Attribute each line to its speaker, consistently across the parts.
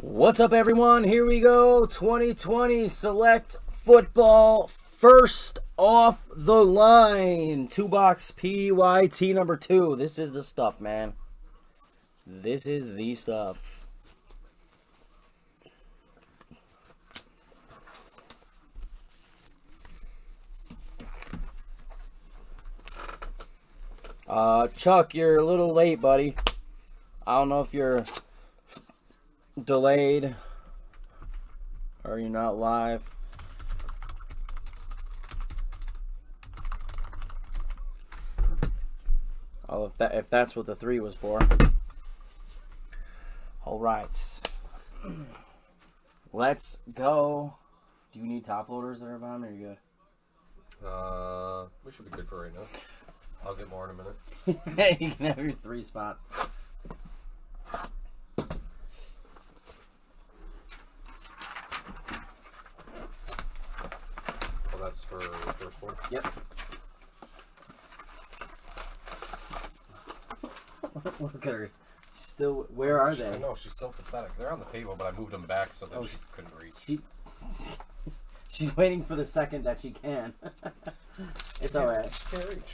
Speaker 1: What's up, everyone? Here we go. 2020 Select Football first off the line. Two box PYT number two. This is the stuff, man. This is the stuff. Uh, Chuck, you're a little late, buddy. I don't know if you're delayed or you're not live. Oh, if that if that's what the three was for. All right, let's go. Do you need top loaders there, Von? Or you good?
Speaker 2: Uh, we should be good for right now. I'll get more in a minute.
Speaker 1: you can have your three spots.
Speaker 2: Well, that's for the first one.
Speaker 1: Yep. Look at her. She's still. Where are
Speaker 2: I
Speaker 1: they?
Speaker 2: know she's so pathetic. They're on the table, but I moved them back so that
Speaker 1: Oh,
Speaker 2: she
Speaker 1: sh-
Speaker 2: couldn't reach.
Speaker 1: She, she's waiting for the second that she can. it's all right.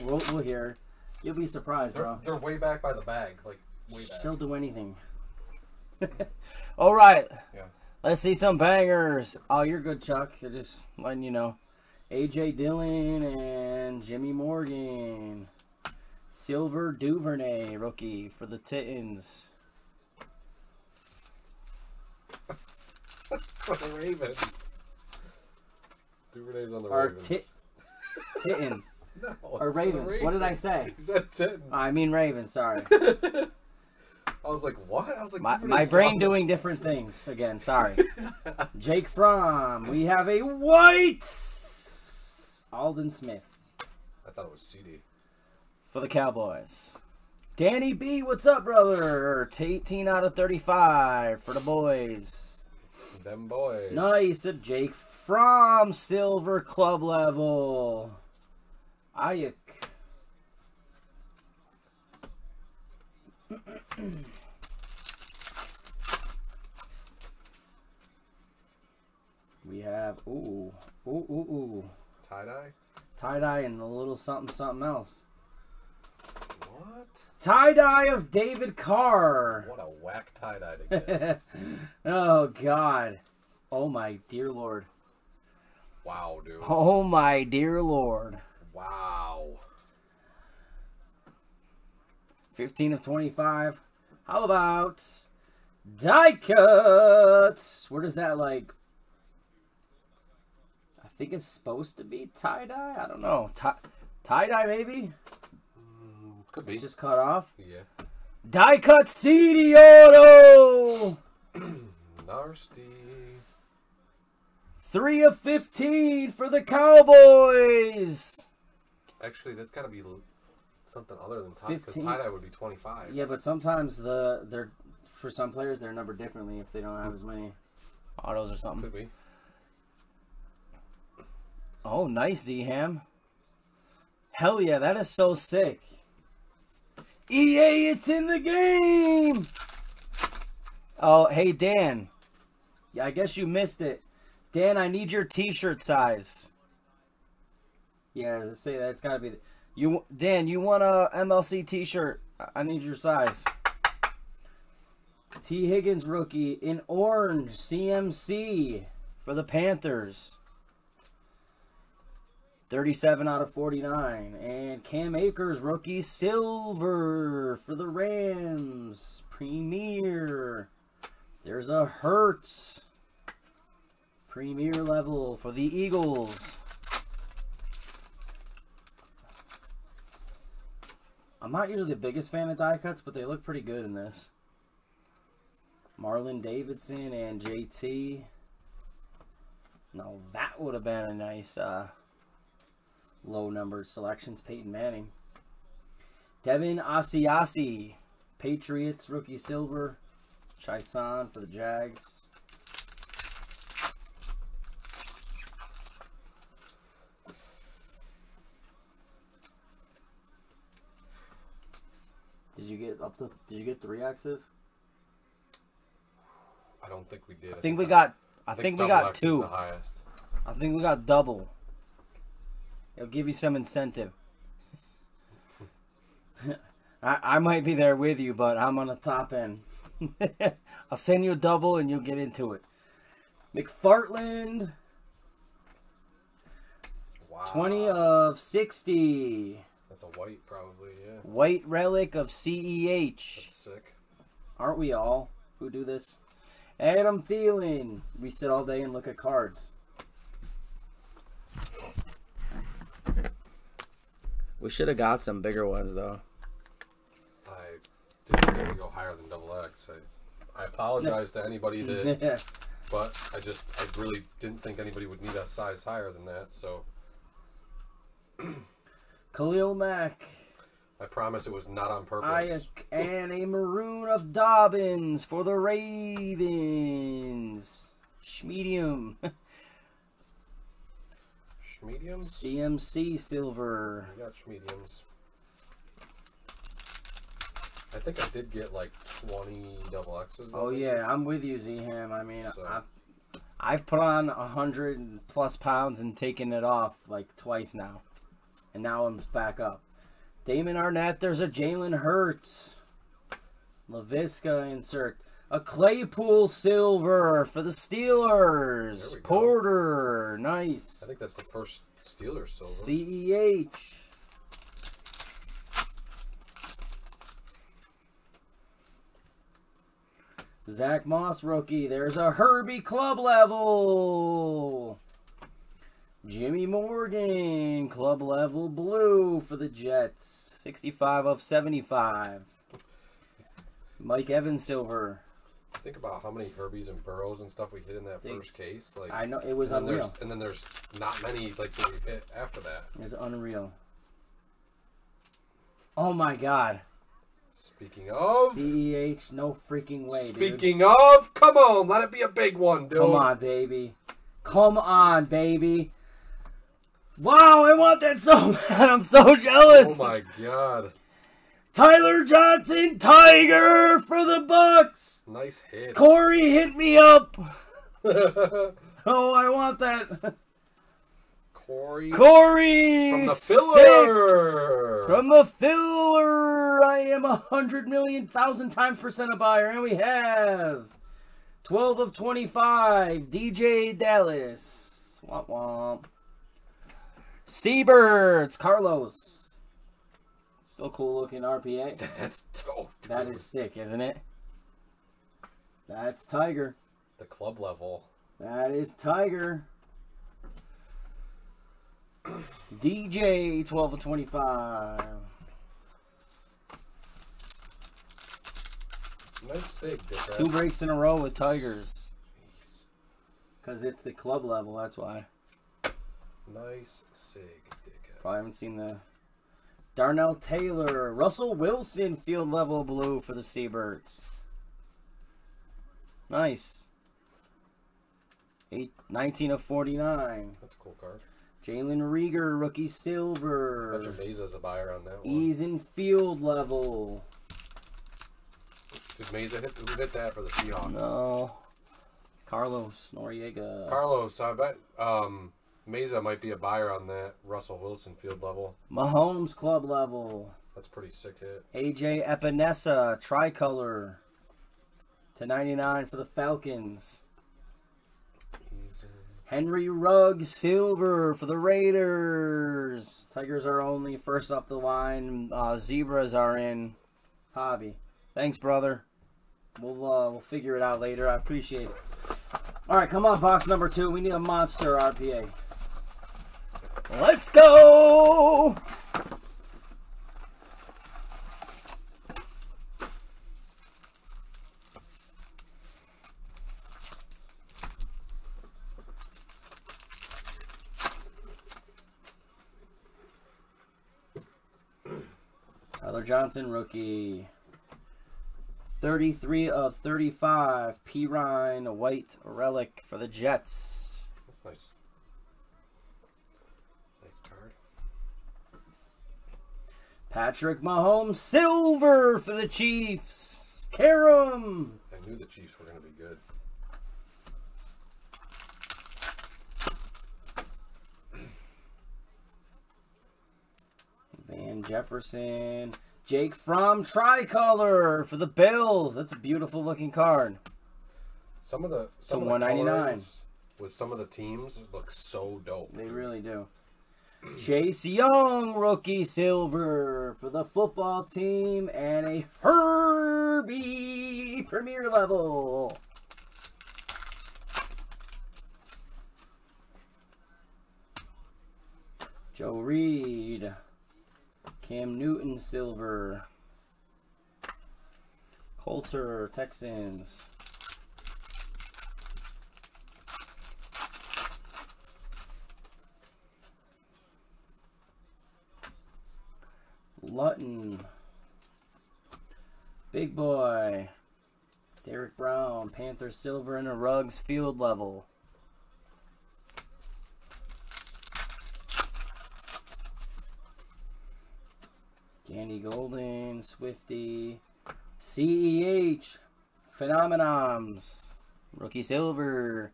Speaker 1: We'll, we'll hear. You'll be surprised,
Speaker 2: They're,
Speaker 1: bro.
Speaker 2: they're way back by the bag, like way back.
Speaker 1: She'll do anything. all right.
Speaker 2: Yeah.
Speaker 1: Let's see some bangers. Oh, you're good, Chuck. You're just letting you know. AJ Dillon and Jimmy Morgan. Silver Duvernay rookie for the Titans.
Speaker 2: For the Ravens. Duvernay's on the
Speaker 1: Or
Speaker 2: Ravens.
Speaker 1: tit Titans.
Speaker 2: no,
Speaker 1: Or
Speaker 2: the
Speaker 1: Ravens. What did I say?
Speaker 2: You said Titans.
Speaker 1: I mean Ravens, sorry.
Speaker 2: I was like, what? I was like,
Speaker 1: My, my brain doing different things again. Sorry. Jake Fromm. We have a white Aldon Smith
Speaker 2: I thought it was CD.
Speaker 1: for the Cowboys. Danny B, what's up, brother? To 18 out of 35 for the boys.
Speaker 2: Them boys.
Speaker 1: Nice. A Jake Fromm silver club level. Aiyuk. We have ooh ooh ooh ooh
Speaker 2: Tie dye.
Speaker 1: tie dye and a little something something else.
Speaker 2: What?
Speaker 1: Tie dye of David Carr.
Speaker 2: What a whack tie dye to get.
Speaker 1: oh God. Oh my dear Lord.
Speaker 2: wow, dude.
Speaker 1: Oh my dear Lord.
Speaker 2: Wow.
Speaker 1: 15 of 25. How about die cuts? Where does that like? Think it's supposed to be tie dye. I don't know. Tie dye maybe.
Speaker 2: Mm, could be.
Speaker 1: It's just cut off.
Speaker 2: yeah.
Speaker 1: Die cut CD auto.
Speaker 2: Nasty.
Speaker 1: Three of 15 for the Cowboys.
Speaker 2: Actually, that's got to be something other than tie. Because
Speaker 1: 15.
Speaker 2: tie dye would be 25.
Speaker 1: Yeah, but sometimes the they're for some players they're numbered differently if they don't have as many autos or something.
Speaker 2: Could be.
Speaker 1: Oh, nice, Z-Ham. Hell yeah, that is so sick. EA, it's in the game! Oh, hey, Dan. Yeah, I guess you missed it. Dan, I need your t-shirt size. Yeah, let's say that's gotta be... The, you, Dan, you want a MLC t-shirt? I need your size. T. Higgins rookie in orange CMC for the Panthers. 37 out of 49. And Cam Akers, rookie silver for the Rams. Premier. There's a Hurts. Premier level for the Eagles. I'm not usually the biggest fan of die cuts, but they look pretty good in this. Marlon Davidson and JT. Now that would have been a nice uh, low numbered selections. Peyton Manning. Devin Asiasi, Patriots rookie silver. Chison for the Jags. Did you get up to? Did you get three X's?
Speaker 2: I don't think we did.
Speaker 1: I think we got. I think we got two. I think we got double. It'll give you some incentive. I, I might be there with you, but I'm on the top end. I'll send you a double and you'll get into it. McFartland,
Speaker 2: Wow.
Speaker 1: 20 of 60.
Speaker 2: That's a white, probably. Yeah.
Speaker 1: White relic of CEH.
Speaker 2: That's sick.
Speaker 1: Aren't we all who do this? Adam Thielen. We sit all day and look at cards. We should have got some bigger ones though.
Speaker 2: I didn't go higher than double X. I, I apologize to anybody that, but I just I really didn't think anybody would need a size higher than that. So
Speaker 1: Khalil Mack.
Speaker 2: I promise it was not on purpose.
Speaker 1: And a maroon of Dobbins for the Ravens. Schmedium.
Speaker 2: Mediums.
Speaker 1: CMC silver.
Speaker 2: We got mediums. I think I did get like 20 double X's.
Speaker 1: Oh yeah, I'm with you, Zham. I mean,
Speaker 2: So-
Speaker 1: I've, I've put on a hundred plus pounds and taken it off like twice now, and now I'm back up. Damon Arnette, there's a Jalen Hurts. Laviska insert a Claypool silver for the Steelers. Porter, nice.
Speaker 2: I think that's the first Steelers silver.
Speaker 1: CEH. Zach Moss rookie. There's a Herbie club level. Jimmy Morgan club level blue for the Jets. 65 of 75. Mike Evans silver.
Speaker 2: Think about how many Herbies and Burrows and stuff we hit in that
Speaker 1: Thanks.
Speaker 2: first case. Like,
Speaker 1: I know it was
Speaker 2: and then,
Speaker 1: unreal.
Speaker 2: there's, and then there's not many like that we hit after that.
Speaker 1: It's unreal. Oh my god.
Speaker 2: Speaking of,
Speaker 1: CEH, no freaking way, dude.
Speaker 2: speaking of, come on, let it be a big one, dude.
Speaker 1: Come on, baby. Come on, baby. Wow, I want that so bad. I'm so jealous.
Speaker 2: Oh my god,
Speaker 1: Tyler Johnson, Tiger for the Bucks.
Speaker 2: nice hit.
Speaker 1: Corey, hit me up. Oh, I want that.
Speaker 2: Corey
Speaker 1: Corey
Speaker 2: from the
Speaker 1: sick.
Speaker 2: filler.
Speaker 1: From the filler, I am a hundred million thousand times percent a buyer, and we have twelve of twenty-five. DJ Dallas, womp womp. Seabirds, Carlos. Still cool looking RPA.
Speaker 2: That's dope.
Speaker 1: That
Speaker 2: dude.
Speaker 1: is sick, isn't it? That's Tiger.
Speaker 2: the club level.
Speaker 1: That is Tiger. DJ, twelve of twenty-five.
Speaker 2: Nice sig, dickhead.
Speaker 1: Two breaks in a row with Tigers. Because it's the club level, that's why.
Speaker 2: Nice sig, dickhead.
Speaker 1: Probably haven't seen the. Darrell Taylor, Russell Wilson, field level blue for the Seabirds. Nice. Eight, 19 of 49.
Speaker 2: That's a cool card.
Speaker 1: Jalen Reagor, rookie
Speaker 2: Bet
Speaker 1: silver.
Speaker 2: your Mesa's a buyer on that one.
Speaker 1: Ease in field level.
Speaker 2: Did Mesa hit, who hit that for the Seahawks?
Speaker 1: No. Carlos Noriega.
Speaker 2: Carlos, I bet um, Mesa might be a buyer on that Russell Wilson field level.
Speaker 1: Mahomes club level.
Speaker 2: That's pretty sick hit.
Speaker 1: AJ Epenesa, tricolor. To 99 for the Falcons. Henry Ruggs, silver for the Raiders. Tigers are only first off the line. Uh, zebras are in hobby. Thanks, brother. We'll uh, we'll figure it out later. I appreciate it. All right, come on, box number two. We need a monster RPA. Let's go. Tyler Johnson, rookie. 33 of 35. P. Ryan, white relic for the Jets.
Speaker 2: That's nice.
Speaker 1: Patrick Mahomes, silver for the Chiefs. Karam.
Speaker 2: I knew the Chiefs were going to be good.
Speaker 1: Van Jefferson. Jake Fromm Tricolor for the Bills. That's a beautiful looking card.
Speaker 2: Some of the some of the
Speaker 1: 199
Speaker 2: with some of the teams look so dope.
Speaker 1: They dude. really do. Chase Young, rookie silver for the football team, and a Herbie premier level. Joe Reed, Cam Newton silver, Coulter Texans. Lutton. Big boy. Derrick Brown, Panther Silver and a Ruggs field level. Candy Golden, Swifty, CEH, Phenomenons, Rookie Silver.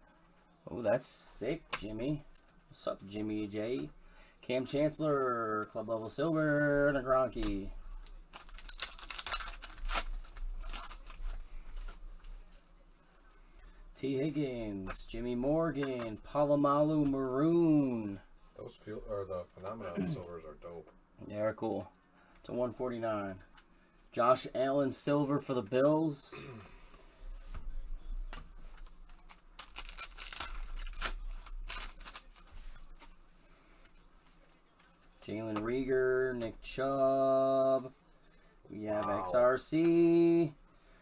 Speaker 1: Oh, that's sick, Jimmy. What's up, Jimmy J? Kam Chancellor, Club Level Silver, and a Gronky. T. Higgins, Jimmy Morgan, Polamalu Maroon.
Speaker 2: Those feel or the phenomenon silvers are dope.
Speaker 1: They're cool. It's a 149. Josh Allen Silver for the Bills. Jalen Reagor, Nick Chubb. We have
Speaker 2: Wow.
Speaker 1: XRC.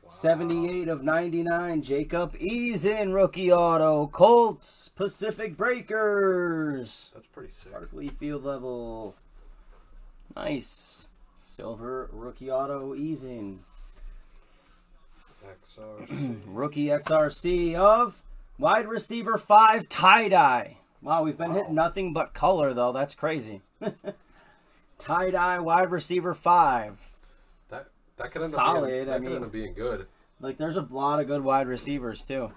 Speaker 2: Wow.
Speaker 1: 78 of 99. Jacob Eason, rookie auto. Colts, Pacific Breakers.
Speaker 2: That's pretty sick.
Speaker 1: Barkley field level. Nice. Silver rookie auto Eason.
Speaker 2: XRC.
Speaker 1: Rookie XRC of wide receiver 5 tie dye. Wow, we've been hitting nothing but color though. That's crazy. tie dye wide receiver 5.
Speaker 2: that that could end
Speaker 1: Solid,
Speaker 2: up being, that
Speaker 1: I
Speaker 2: could
Speaker 1: mean-
Speaker 2: end up being good.
Speaker 1: Like there's a lot of good wide receivers too.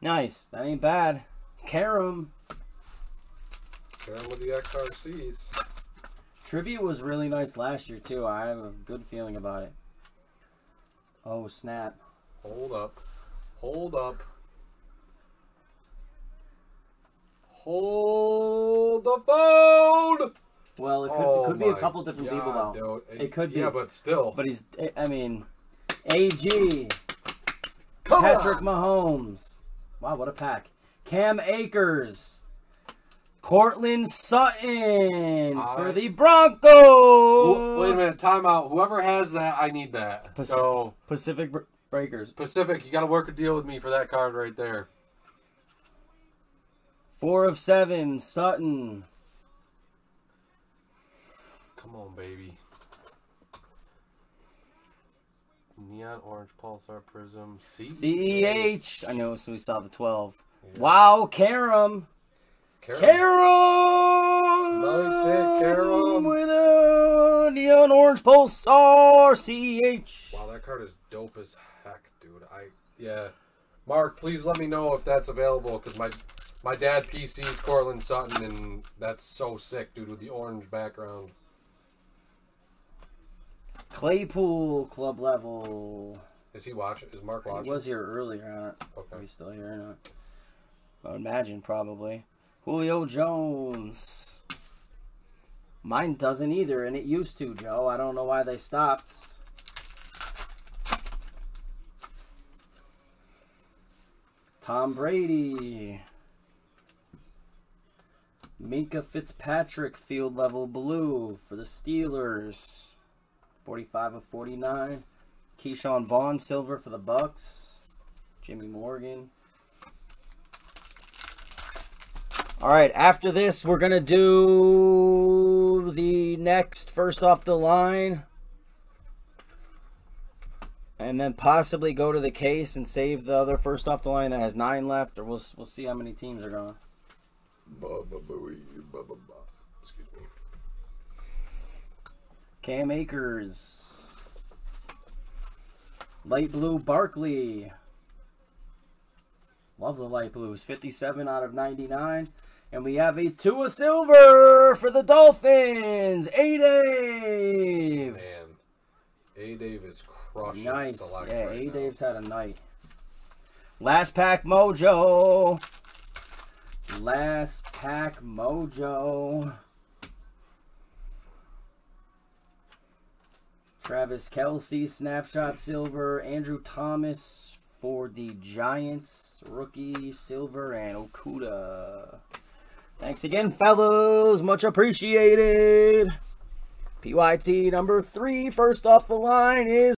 Speaker 1: Nice. That ain't bad. Karam.
Speaker 2: On with the XRCs.
Speaker 1: Tribute was really nice last year too. I have a good feeling about it. Oh snap.
Speaker 2: Hold up. Hold up. Hold the phone.
Speaker 1: Well, it could,
Speaker 2: oh
Speaker 1: it could be a couple different people though.
Speaker 2: Dude.
Speaker 1: It could be.
Speaker 2: Yeah, but still.
Speaker 1: But he's, I mean, AG,
Speaker 2: Come
Speaker 1: Patrick
Speaker 2: on.
Speaker 1: Mahomes. Wow, what a pack. Cam Akers. Courtland Sutton for
Speaker 2: I-
Speaker 1: the Broncos.
Speaker 2: Wait a minute. Timeout. Whoever has that, I need that. So
Speaker 1: Pacific Breakers.
Speaker 2: Pacific, you got to work a deal with me for that card right there.
Speaker 1: Four of seven, Sutton.
Speaker 2: Come on, baby. Neon orange pulsar prism. C
Speaker 1: I know, so we saw the 12.
Speaker 2: Yeah.
Speaker 1: Wow, Karam.
Speaker 2: Carol.
Speaker 1: Karam!
Speaker 2: Nice hit, Karam.
Speaker 1: With a neon orange pulsar, CEH.
Speaker 2: Wow, that card is dope as heck, dude. I yeah. Mark, please let me know if that's available because my my dad PC's Courtland Sutton and that's so sick, dude, with the orange background.
Speaker 1: Claypool club level.
Speaker 2: Is he watching? Is Mark
Speaker 1: He
Speaker 2: watching?
Speaker 1: was here earlier. Don't
Speaker 2: Okay.
Speaker 1: he's still here or not. I would imagine probably. Julio Jones. Mine doesn't either, and it used to, Joe. I don't know why they stopped. Tom Brady. Minkah Fitzpatrick field level blue for the Steelers. 45 of 49. Ke'Shawn Vaughn silver for the Bucks. Jimmy Morgan. All right, after this, we're going to do the next first off the line. And then possibly go to the case and save the other first off the line that has nine left, or we'll, we'll see how many teams are going
Speaker 2: me.
Speaker 1: Cam Akers. Light blue Barkley. Love the light blues. 57 out of 99. And we have a two of Silver for the Dolphins. A Dave.
Speaker 2: Man, A Dave is crushing.
Speaker 1: Nice. Yeah,
Speaker 2: right
Speaker 1: A
Speaker 2: now.
Speaker 1: Dave's had a night. Last pack mojo. Last pack mojo. Travis Kelce, snapshot silver. Andrew Thomas for the Giants, rookie silver, and Okudah. Thanks again, fellows. Much appreciated. PYT number three, first off the line is